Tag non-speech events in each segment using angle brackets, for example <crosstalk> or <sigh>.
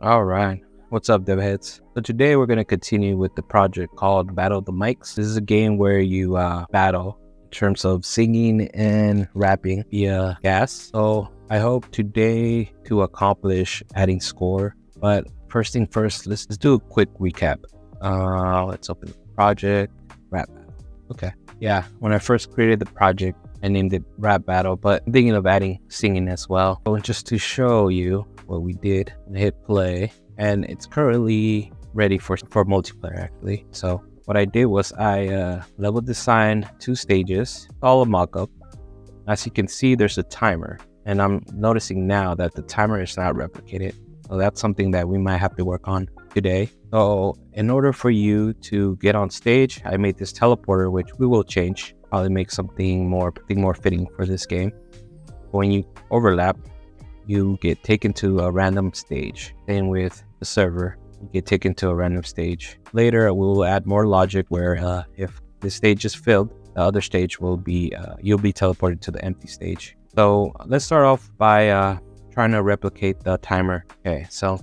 All right. What's up, devheads? So today we're going to continue with the project called Battle the Mics. This is a game where you uh, battle in terms of singing and rapping via gas. So I hope today to accomplish adding score. But first thing first, let's, let's do a quick recap. Uh, let's open the project, rap battle. Okay. Yeah, when I first created the project, I named it Rap Battle, but I'm thinking of adding singing as well. So just to show you what we did, I hit play, and it's currently ready for for multiplayer actually. So what I did was I uh, level designed two stages, all a mock-up. As you can see, there's a timer, and I'm noticing now that the timer is not replicated. So that's something that we might have to work on today. So in order for you to get on stage, I made this teleporter, which we will change probably make something more thing more fitting for this game. When you overlap, you get taken to a random stage. Same with the server, you get taken to a random stage. Later, we will add more logic where uh, if the stage is filled, the other stage will be uh, you'll be teleported to the empty stage. So let's start off by uh, trying to replicate the timer. Okay, so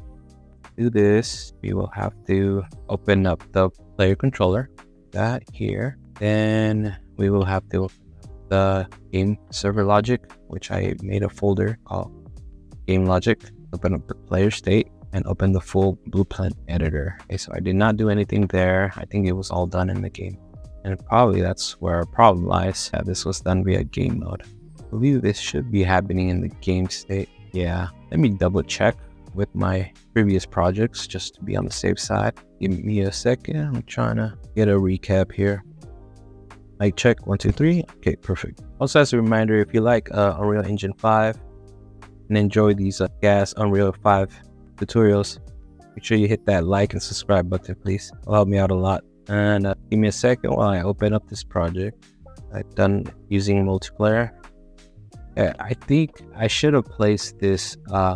do this, we will have to open up the player controller. That here. Then we will have to open up the game server logic, which I made a folder called game logic, open up the player state and open the full blueprint editor. Okay, so I did not do anything there. I think it was all done in the game. And probably that's where our problem lies. Yeah, this was done via game mode. I believe this should be happening in the game state. Yeah, let me double check with my previous projects just to be on the safe side. Give me a second. I'm trying to get a recap here. Mic check, one, two, three. Okay, perfect. Also, as a reminder, if you like uh, Unreal Engine 5 and enjoy these uh, gas Unreal 5 tutorials, make sure you hit that like and subscribe button, please. It'll help me out a lot. And uh, give me a second while I open up this project. I've done using multiplayer. I think I should have placed this uh,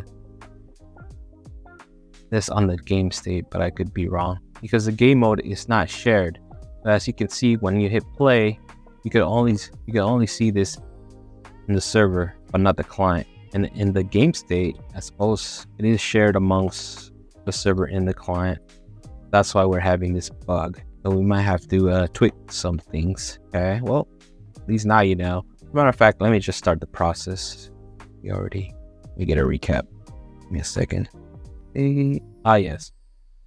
this on the game state, but I could be wrong because the game mode is not shared. But as you can see, when you hit play, you can only you can only see this in the server, but not the client. And in the game state, I suppose it is shared amongst the server and the client. That's why we're having this bug. So we might have to uh, tweak some things. Okay, well, at least now you know. matter of fact, let me just start the process. We already, we get a recap. Give me a second. Ah, yes.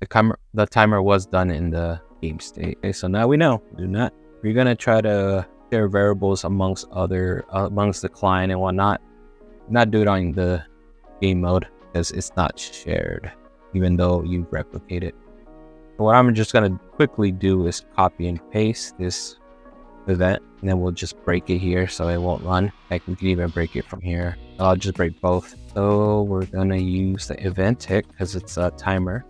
The timer, the timer was done in the game state. Okay, so now we know. Do not. We're gonna try to share variables amongst other uh, amongst the client and whatnot. Not do it on the game mode because it's not shared, even though you replicate it. But what I'm just gonna quickly do is copy and paste this event, and then we'll just break it here so it won't run. Like we can even break it from here. I'll just break both. So we're gonna use the event tick because it's a timer.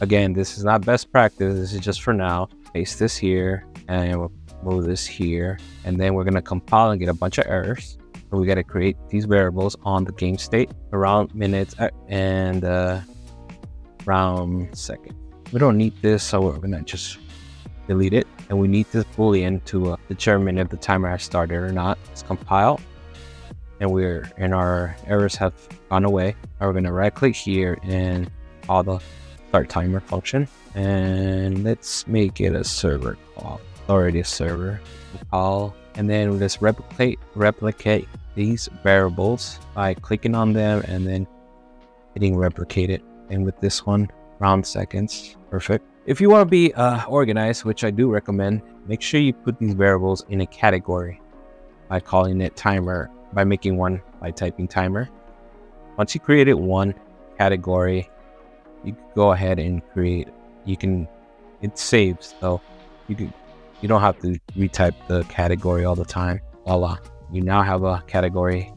Again, this is not best practice. This is just for now. Paste this here and we'll move this here. And then we're going to compile and get a bunch of errors. We got to create these variables on the game state around minutes uh, and uh, round second. We don't need this, so we're to just delete it. And we need this boolean to uh, determine if the timer has started or not. Let's compile. And we're and our errors have gone away. Now we're to right click here and all the start timer function and let's make it a server call already a server call and then let's replicate replicate these variables by clicking on them and then hitting replicate it. And with this one round seconds perfect. If you want to be uh, organized which i do recommend make sure you put these variables in a category by calling it timer by making one by typing timer. Once you created one category you go ahead and create you can it saves so you can you don't have to retype the category all the time voila you now have a category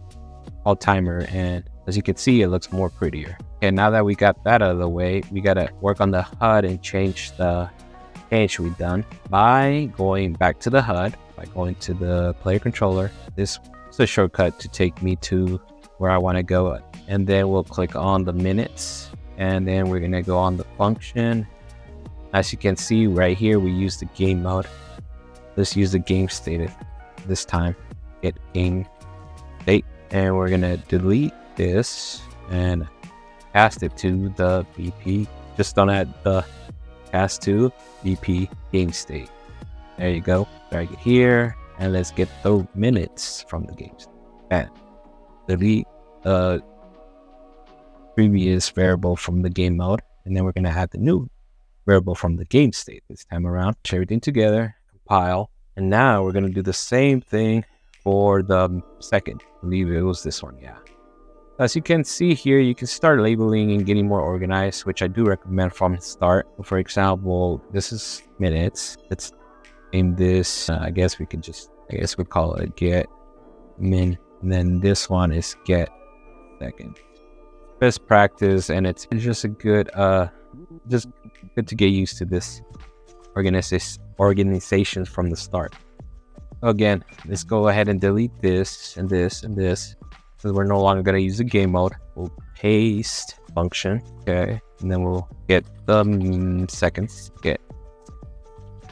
called timer and as you can see it looks more prettier. And now that we got that out of the way we got to work on the hud and change the change we done by going back to the hud by going to the player controller. This is a shortcut to take me to where i want to go and then we'll click on the minutes and then we're gonna go on the function. As you can see right here we use the game mode. Let's use the game state this time get game state and we're gonna delete this and cast it to the BP. Just don't add the cast to BP game state. There you go. Drag it here, and let's get the minutes from the game state. And delete the previous variable from the game mode, and then we're gonna add the new variable from the game state this time around. Put everything together, compile, and now we're gonna do the same thing for the second. I believe it was this one, yeah. As you can see here, you can start labeling and getting more organized, which I do recommend from the start. For example, this is minutes. Let's name this, uh, I guess we could just, I guess we call it get min. And then this one is get second. Best practice, and it's, just a good, uh, just good to get used to this organization organization from the start. Again, let's go ahead and delete this and this and this because we're no longer going to use the game mode. We'll paste function, okay, and then we'll get the um, seconds. Get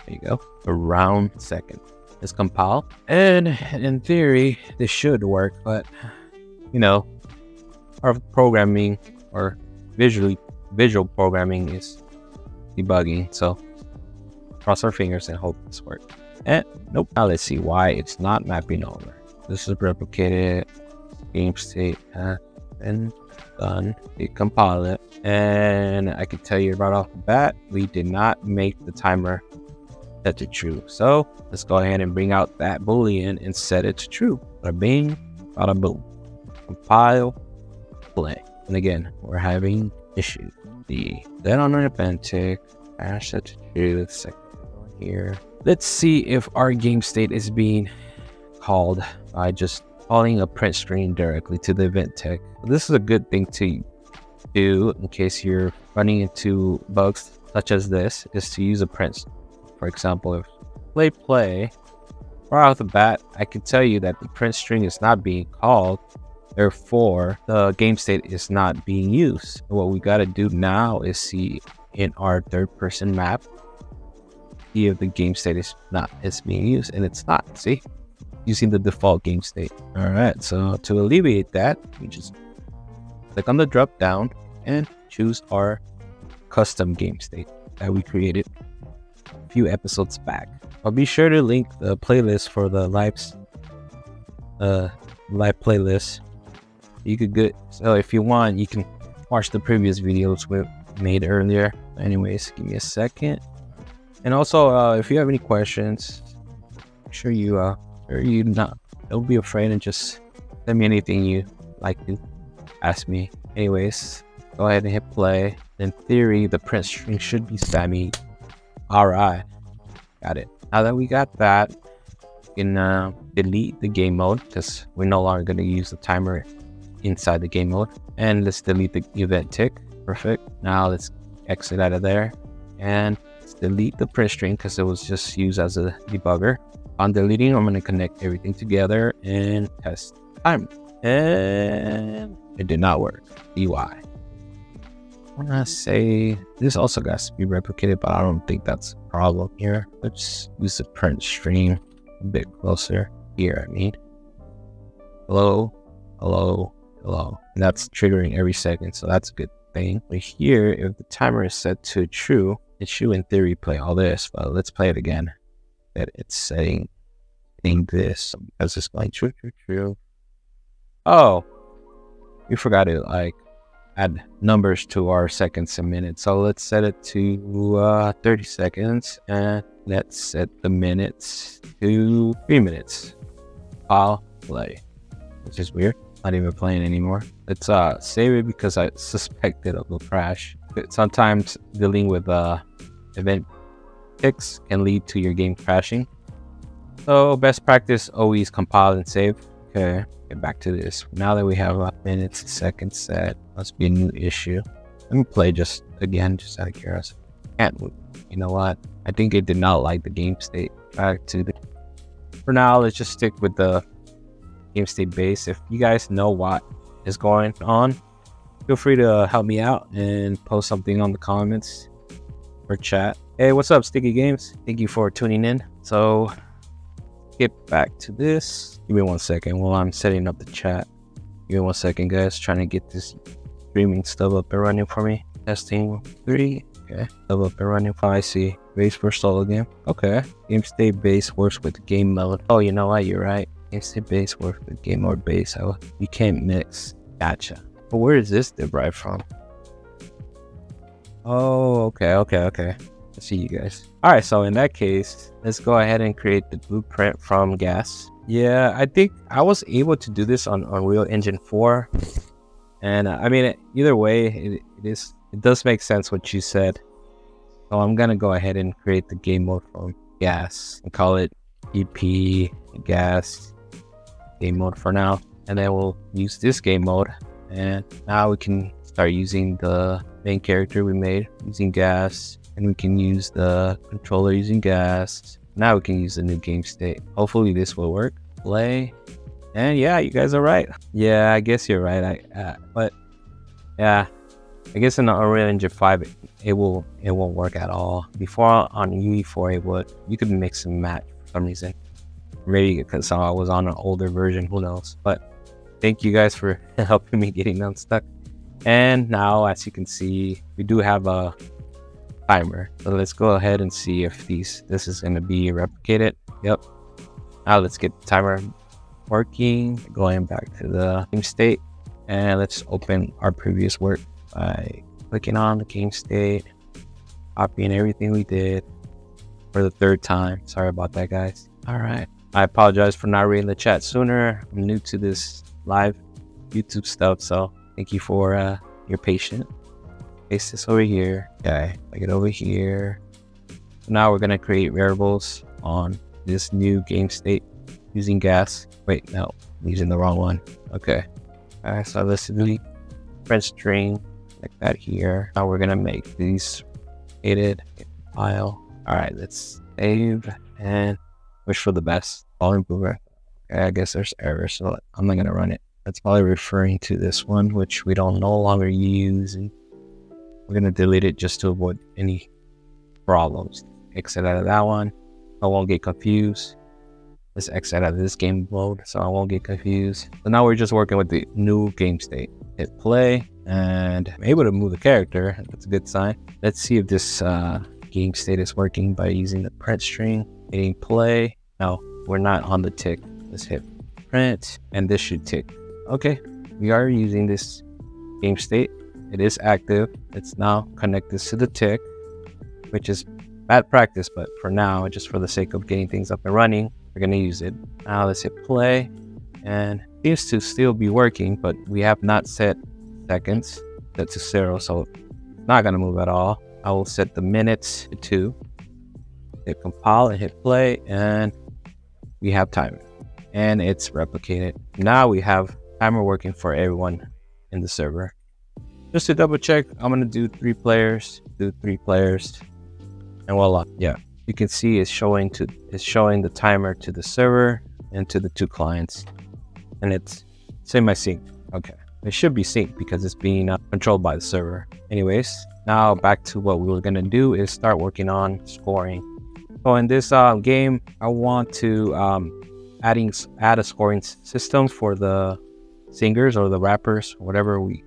there you go, around second. Let's compile, and in theory, this should work, but you know, our programming or visually visual programming is debugging, so cross our fingers and hope this works. And nope. Now let's see why it's not mapping over. This is replicated game state been done. Decompile it. And I can tell you right off the bat, we did not make the timer set to true. So let's go ahead and bring out that boolean and set it to true. Bada bing, bada boom. Compile, play. And again, we're having issue. The then on an Authentic, hash set to true. Second here. Let's see if our game state is being called by just calling a print screen directly to the event tick. This is a good thing to do in case you're running into bugs such as this, is to use a print. For example, if play play, right off the bat, I can tell you that the print string is not being called. Therefore, the game state is not being used. What we got to do now is see in our third person map, if the game state is not is being used, and it's not. See, using the default game state. All right, so to alleviate that, we just click on the drop down and choose our custom game state that we created a few episodes back. I'll be sure to link the playlist for the lives, uh, live playlist. You could get so if you want, you can watch the previous videos we made earlier. Anyways, give me a second. And also, uh, if you have any questions, make sure you uh, or you not don't be afraid and just send me anything you like to ask me. Anyways, go ahead and hit play. In theory, the print string should be Sammy. Alright. Got it. Now that we got that, we can uh, delete the game mode because we're no longer going to use the timer inside the game mode. And let's delete the event tick. Perfect. Now let's exit out of there and delete the print string because it was just used as a debugger on deleting, I'm going to connect everything together and test time. And it did not work. EY. I want to say this also got to be replicated, but I don't think that's a problem here. Let's use the print string a bit closer here. I mean, hello, hello, hello. And that's triggering every second, so that's a good thing. But here, if the timer is set to true, it should in theory play all this, but let's play it again that it's saying in this because it's going true, true, true. Oh, we forgot to like add numbers to our seconds and minutes. So let's set it to uh, 30 seconds and let's set the minutes to three minutes. I'll play, which is weird. Not even playing anymore. Let's uh save it because I <laughs> suspected it will crash. Sometimes dealing with uh event ticks can lead to your game crashing. So best practice, always compile and save. Okay, get back to this. Now that we have a minutes, second set, must be a new issue. Let me play just again, just out of curiosity. Can't, you know what? I think it did not like the game state. Back to the, for now, let's just stick with the game state base. If you guys know what is going on, feel free to help me out and post something on the comments or chat. Hey, what's up, Sticky Games? Thank you for tuning in. So, get back to this. Give me one second while I'm setting up the chat. Give me one second, guys. Trying to get this streaming stuff up and running for me. Testing three. Okay. Stuff up and running. I see. Base for solo game. Okay. Game state base works with game mode. Oh, you know what? You're right. Game state base works with game mode base. So you can't mix. Gotcha. But where is this derived from? Oh, okay, okay, okay. I see you guys. All right, so in that case, let's go ahead and create the blueprint from gas. Yeah, I think I was able to do this on Unreal Engine 4. And uh, I mean, either way, it, it is it does make sense what you said. So I'm gonna go ahead and create the game mode from gas and call it BP gas game mode for now. And then we'll use this game mode. And now we can start using the main character we made using gas and we can use the controller using gas. Now we can use the new game state. Hopefully this will work. Play. And yeah, you guys are right. Yeah, I guess you're right. I uh, but yeah, I guess in the Unreal Engine 5 it, it will it won't work at all. Before on UE4 it would. You could mix and match for some reason. Maybe because I was on an older version, who knows. But thank you guys for <laughs> helping me getting unstuck. And now as you can see, we do have a timer. So let's go ahead and see if these this is going to be replicated. Yep. Now let's get the timer working. Going back to the game state. And let's open our previous work by clicking on the game state, copying everything we did for the third time. Sorry about that, guys. All right. I apologize for not reading the chat sooner. I'm new to this live YouTube stuff, so thank you for uh, your patience paste this over here. Okay, like it over here. So Now we're gonna create variables on this new game state using gas. Wait, no, I'm using the wrong one. Okay. Alright, so let's delete print string like that here. Now we're gonna make these created file. Alright, let's save and wish for the best. All improver. Okay, I guess there's errors, so I'm not gonna run it. That's probably referring to this one, which we don't no longer use. We're going to delete it just to avoid any problems. Exit out of that one. I won't get confused. Let's exit out of this game mode so I won't get confused. So now we're just working with the new game state. Hit play and I'm able to move the character. That's a good sign. Let's see if this uh, game state is working by using the print string. Hitting play. No, we're not on the tick. Let's hit print and this should tick. Okay, we are using this game state it is active. It's now connected to the tick, which is bad practice, but for now, just for the sake of getting things up and running, we're gonna use it. Now let's hit play and seems to still be working, but we have not set seconds set to zero, so it's not gonna move at all. I will set the minutes to two. Hit compile and hit play, and we have timer. And it's replicated. Now we have timer working for everyone in the server. Just to double check, I'm gonna do three players, do three players, and voila. Yeah, you can see it's showing to it's showing the timer to the server and to the two clients, and it's same semi-sync. Okay, it should be synced because it's being uh, controlled by the server. Anyways, now back to what we were gonna do is start working on scoring. So in this uh, game, I want to um, adding add a scoring system for the singers or the rappers, whatever we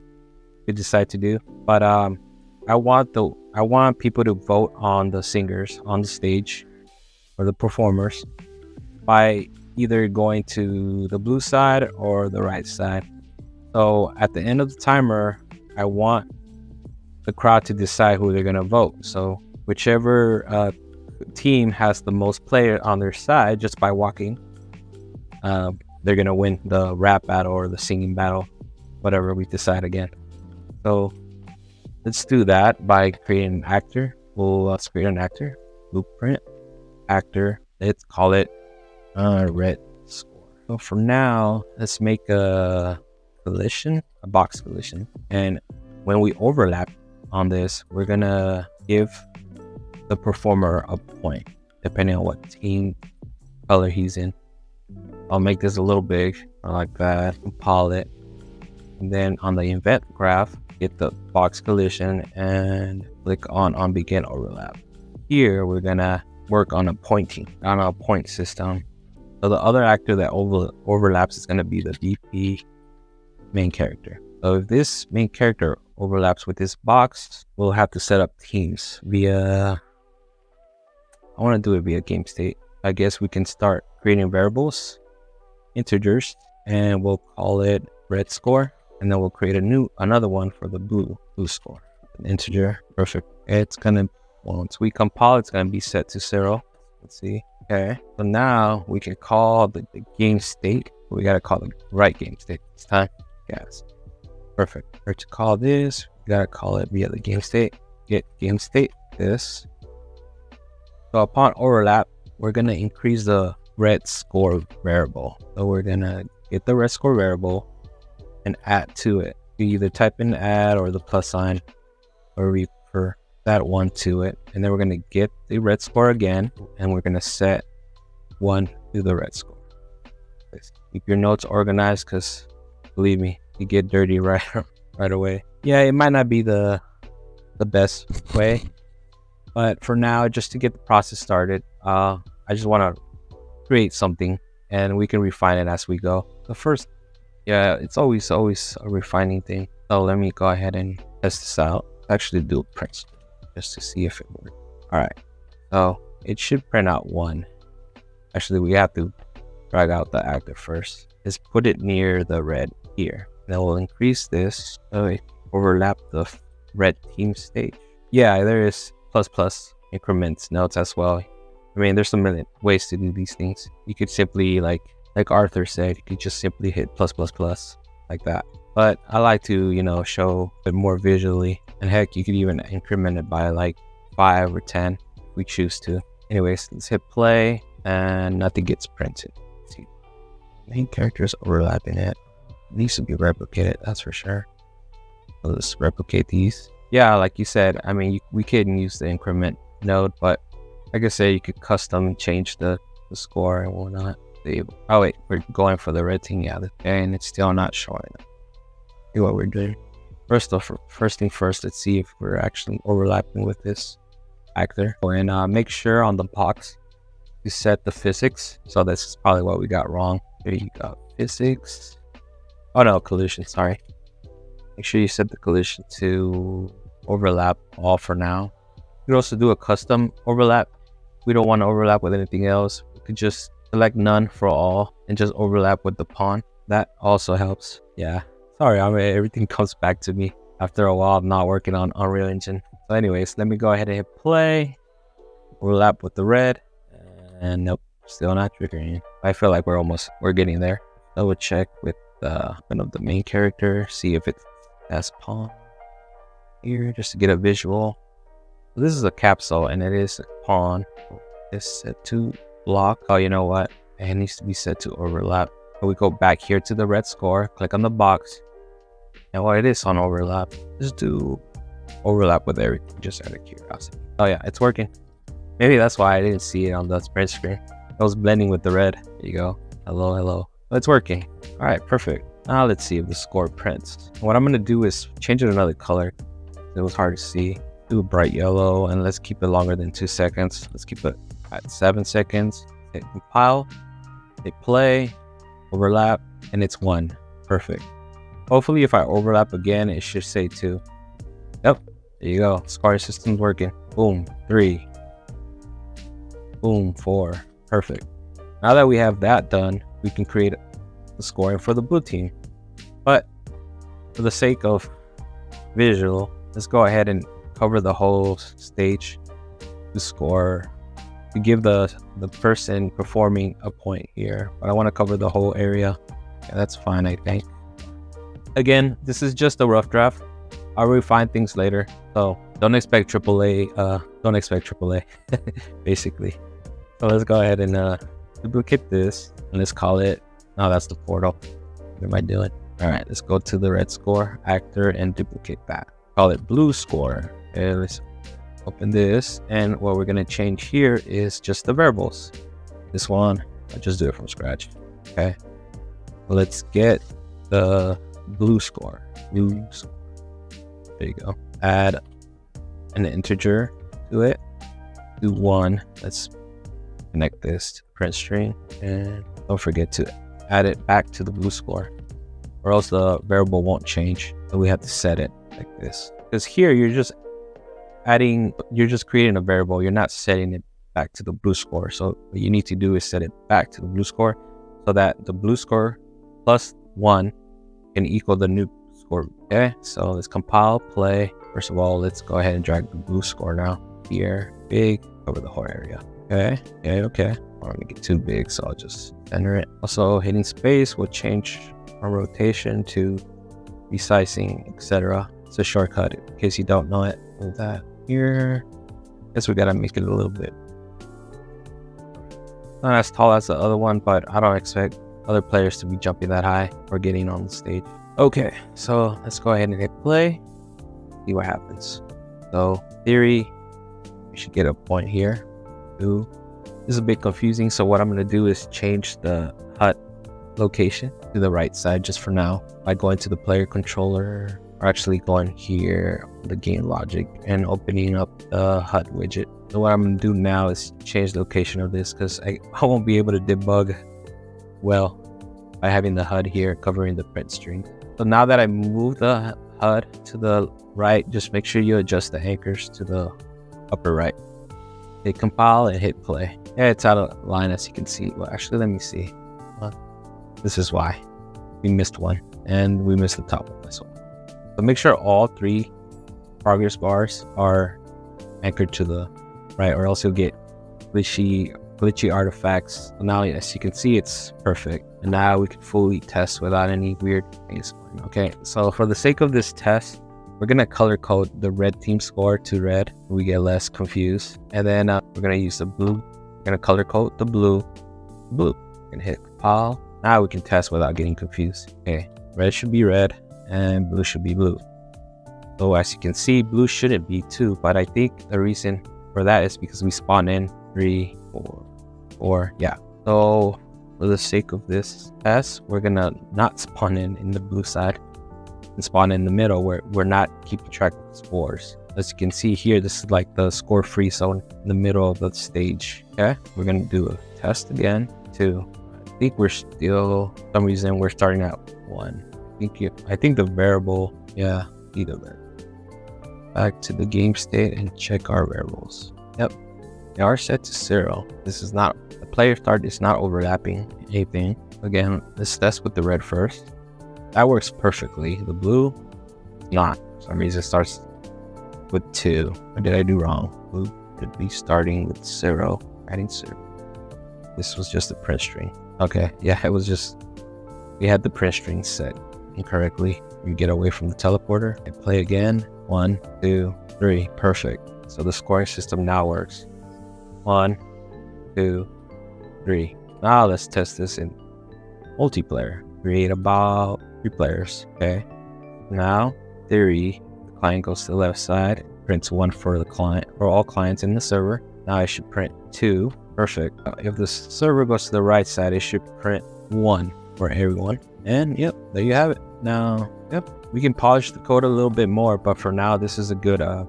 we decide to do. But um, I want the I want people to vote on the singers on the stage or the performers by either going to the blue side or the right side. So at the end of the timer, I want the crowd to decide who they're gonna vote. So whichever uh, team has the most players on their side, just by walking, uh, they're gonna win the rap battle or the singing battle, whatever we decide again. So let's do that by creating an actor. We'll uh, create an actor, blueprint, actor. Let's call it uh, red score. So for now, let's make a collision, a box collision. And when we overlap on this, we're gonna give the performer a point, depending on what team color he's in. I'll make this a little big, like that, compile it. And then on the event graph, get the box collision and click on on begin overlap. Here we're gonna work on a pointing, on a point system. So the other actor that over, overlaps is gonna be the BP main character. So if this main character overlaps with this box, we'll have to set up teams via, I want to do it via game state. I guess we can start creating variables, integers, and we'll call it red score. And then we'll create a new, another one for the blue, blue score, an integer. Perfect. It's gonna, once we compile, it's gonna be set to zero. Let's see. Okay. So now we can call the, the game state. We gotta call the right game state this time. Yes. Perfect. Or to call this, we gotta call it via the game state. Get game state this. So upon overlap, we're gonna increase the red score variable. So we're gonna get the red score variable and add to it. You either type in add or the plus sign or refer that one to it. And then we're gonna get the red score again and we're gonna set one to the red score. Keep your notes organized because believe me, you get dirty <laughs> right right away. Yeah, it might not be the the best way, but for now, just to get the process started, uh, I just want to create something and we can refine it as we go. The first, yeah, it's always always a refining thing. So let me go ahead and test this out. Actually, do a print just to see if it works. All right, so it should print out one. Actually, we have to drag out the actor first. Let's put it near the red here. Then we'll increase this so it overlap the red team stage. Yeah, there is plus plus increments notes as well. I mean, there's a million ways to do these things. You could simply like, like Arthur said, you could just simply hit plus plus plus like that. But I like to, you know, show it more visually. And heck, you could even increment it by like five or 10 if we choose to. Anyways, let's hit play and nothing gets printed. Let's see, main characters overlapping it needs to be replicated, that's for sure. Let's replicate these. Yeah, like you said, I mean, you, we can use the increment node, but like I said, you could custom change the, the score and whatnot. Oh wait, we're going for the red team, yeah, and it's still not showing. See what we're doing. First off, first thing first, let's see if we're actually overlapping with this actor. And uh, make sure on the box you set the physics. So this is probably what we got wrong. Here you go, physics. Oh no, collision, sorry. Make sure you set the collision to overlap all for now. You could also do a custom overlap. We don't want to overlap with anything else. We could just select none for all and just overlap with the pawn. That also helps. Yeah. Sorry, I mean, everything <laughs> comes back to me after a while of not working on Unreal Engine. So anyways, let me go ahead and hit play. Overlap with the red. And nope, still not triggering. I feel like we're almost, we're getting there. Double check with the one of the main character, see if it has pawn here, just to get a visual. This is a capsule and it is a pawn. It's set to block. Oh, you know what? It needs to be set to overlap. We go back here to the red score, click on the box. And while it is on overlap, just do overlap with everything, just out of curiosity. Oh yeah, it's working. Maybe that's why I didn't see it on the spread screen. I was blending with the red. There you go. Hello, hello. Oh, it's working. All right, perfect. Now let's see if the score prints. What I'm gonna do is change it another color. It was hard to see. Do a bright yellow and let's keep it longer than two seconds. Let's keep it at seven seconds. Hit compile, hit play, overlap, and it's one. Perfect. Hopefully if I overlap again, it should say two. Yep, there you go. Scar system's working. Boom, three. Boom, four. Perfect. Now that we have that done, we can create the scoring for the blue team. But for the sake of visual, let's go ahead and cover the whole stage to score to give the the person performing a point here. But I want to cover the whole area. Yeah, that's fine, I think. Again, this is just a rough draft. I'll refine things later. So don't expect AAA. Uh, don't expect AAA, <laughs> basically. So let's go ahead and uh, duplicate this and let's call it oh that's the portal what am i doing all right let's go to the red score actor and duplicate that call it blue score and let's open this and what we're going to change here is just the variables this one i just do it from scratch okay let's get the blue score blue score. there you go add an integer to it do one let's connect this to the print string and don't forget to add it back to the blue score or else the variable won't change. So we have to set it like this. Because here you're just adding, you're just creating a variable. You're not setting it back to the blue score. So what you need to do is set it back to the blue score so that the blue score plus one can equal the new score. Okay, so let's compile, play. First of all, let's go ahead and drag the blue score now. Here, big, over the whole area. Okay, okay, okay. I don't make it too big, so I'll just center it. Also, hitting space will change our rotation to resizing, etc. It's a shortcut in case you don't know it. Move that here. Guess we gotta make it a little bit not as tall as the other one, but I don't expect other players to be jumping that high or getting on the stage. Okay, so let's go ahead and hit play. See what happens. So theory, we should get a point here. Ooh, this is a bit confusing. So what I'm gonna do is change the HUD location to the right side just for now by going to the player controller or actually going here the game logic and opening up the HUD widget. So what i'm to do now is change the location of this because I, <laughs> I won't be able to debug well by having the hud here covering the print string. So now that i move the hud to the right just make sure you adjust the anchors to the upper right. Hit compile and hit play. Yeah it's out of line as you can see. Well actually let me see. This is why. We missed one and we missed the top one as well but make sure all three progress bars are anchored to the right, or else you'll get glitchy glitchy artifacts. So now, as you can see, it's perfect. And now we can fully test without any weird things. Okay, so for the sake of this test, we're gonna color code the red team score to red. We get less confused. And then uh, we're gonna use the blue. We're gonna color code the blue. Blue. And hit compile. Now we can test without getting confused. Okay, red should be red and blue should be blue. So as you can see, blue shouldn't be two, but I think the reason for that is because we spawn in three, four, four, yeah. So for the sake of this test, we're gonna not spawn in in the blue side and spawn in the middle where we're not keeping track of the scores. As you can see here, this is like the score free zone in the middle of the stage. Okay, we're gonna do a test again. Two. I think we're still, some reason we're starting at one think you, I think the variable, yeah, either way. Back to the game state and check our variables. Yep, they are set to zero. This is not, the player start is not overlapping anything. Again, let's test with the red first. That works perfectly. The blue, not. For some reason, starts with two. What did I do wrong? Blue could be starting with zero, adding zero. This was just a print string. Okay, yeah, <laughs> it was just, we had the print string set incorrectly. You get away from the teleporter and play again. One, two, three. Perfect. So the scoring system now works. One, two, three. Now let's test this in multiplayer. Create about three players. Okay. Now, theory, the client goes to the left side, prints one for the client, for all clients in the server. Now I should print two. Perfect. If the server goes to the right side, it should print one for everyone. And yep, there you have it. Now, yep, we can polish the code a little bit more, but for now, this is a good uh,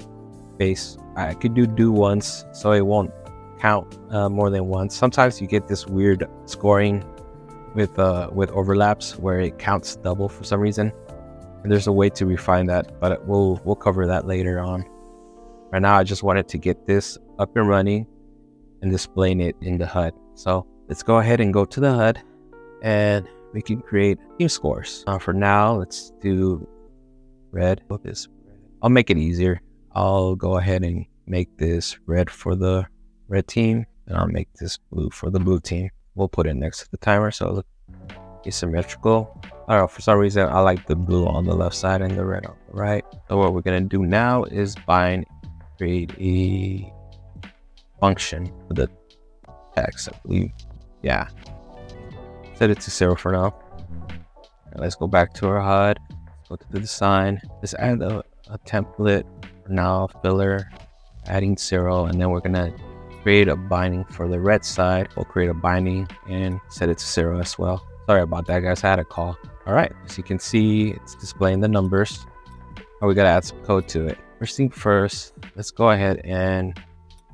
base. I could do do once, so it won't count uh, more than once. Sometimes you get this weird scoring with uh, with overlaps where it counts double for some reason. And there's a way to refine that, but we'll we'll cover that later on. Right now, I just wanted to get this up and running and displaying it in the HUD. So let's go ahead and go to the HUD and we can create team scores. Uh, for now, let's do red. This I'll make it easier. I'll go ahead and make this red for the red team, and I'll make this blue for the blue team. We'll put it next to the timer so look asymmetrical. I don't know, for some reason I like the blue on the left side and the red on the right. So what we're gonna do now is bind create a function for the text, I believe. Yeah, set it to zero for now. Right, let's go back to our HUD. Go to the design. Let's add a, a template for now, filler, adding zero, and then we're gonna create a binding for the red side. We'll create a binding and set it to zero as well. Sorry about that, guys. I had a call. All right, as you can see, it's displaying the numbers. Oh, we gotta add some code to it. First thing first, let's go ahead and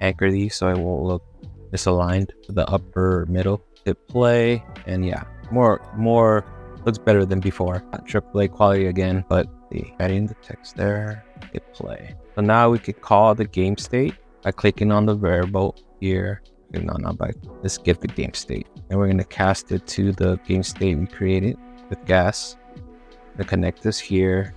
anchor these so it won't look misaligned to the upper middle hit play and yeah more more looks better than before. Not AAA quality again, but the adding the text there, hit play. So now we could call the game state by clicking on the variable here. No, not by, let's get the game state. And we're gonna cast it to the game state we created with gas. To connect this here.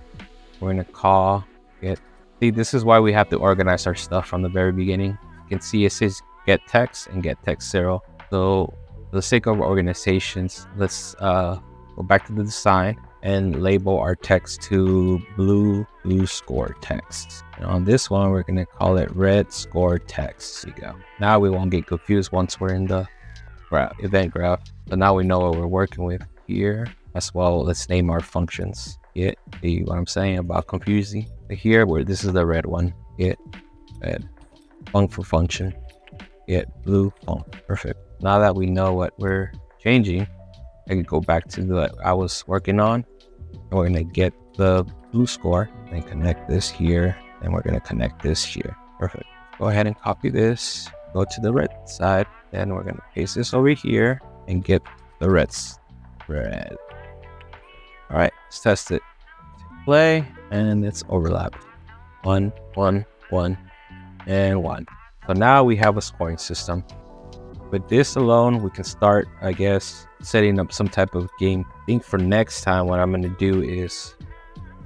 We're gonna call get, see this is why we have to organize our stuff from the very beginning. You can see it says get text and get text zero. So for the sake of organizations, let's uh, go back to the design and label our text to blue blue score text. And on this one, we're gonna call it red score text. There you go. Now we won't get confused once we're in the graph, event graph. So now we know what we're working with here. As well, let's name our functions. Get see what I'm saying about confusing. Here, where this is the red one. Get red. Func for function. Get blue func. Perfect. Now that we know what we're changing, I can go back to what I was working on. And we're gonna get the blue score and connect this here. And we're gonna connect this here. Perfect. Go ahead and copy this. Go to the red side. Then we're gonna paste this over here and get the reds. Red. All right, let's test it. Play and it's overlap. One, one, one, and one. So now we have a scoring system. With this alone, we can start, I guess, setting up some type of game. I think for next time, what I'm going to do is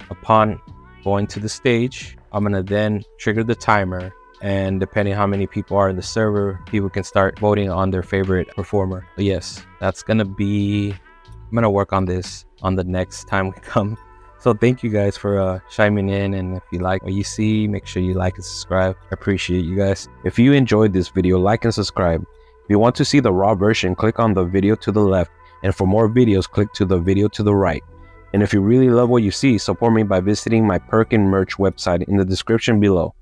upon going to the stage, I'm going to then trigger the timer. And depending how many people are in the server, people can start voting on their favorite performer. But yes, that's going to be, I'm going to work on this on the next time we <laughs> come. So thank you guys for uh, chiming in. And if you like what you see, make sure you like and subscribe. I appreciate you guys. If you enjoyed this video, like and subscribe. You want to see the raw version, click on the video to the left. And for more videos, click to the video to the right. And if you really love what you see, support me by visiting my Perkin merch website in the description below.